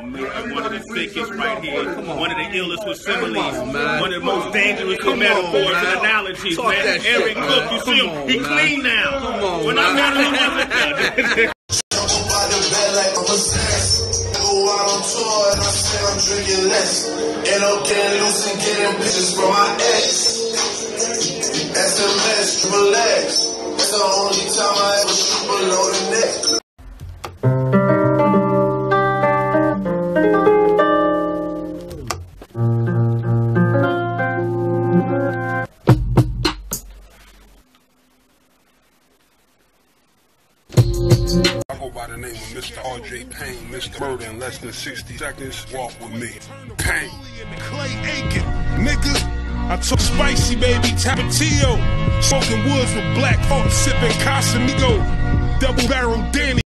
One of the sickest right here. One of the illest with similes. One of the most dangerous Come with on, metaphors man. and analogies, Talk man. that shit, Eric man. Cook, you see him? on, he man. clean now. Come on, when man. I'm out Jump by the bed like I'm possessed. Go out on tour and I say I'm drinking less. Ain't no getting loose and getting bitches from my ex. SMS, triple X. That's the only the name of Mr. RJ Payne, Mr. Murder in less than 60 seconds. Walk with me. Payne. Clay Aiken, nigga. I took spicy baby Tapatio, smoking woods with black folk, sipping Casamigo, double barrel Danny.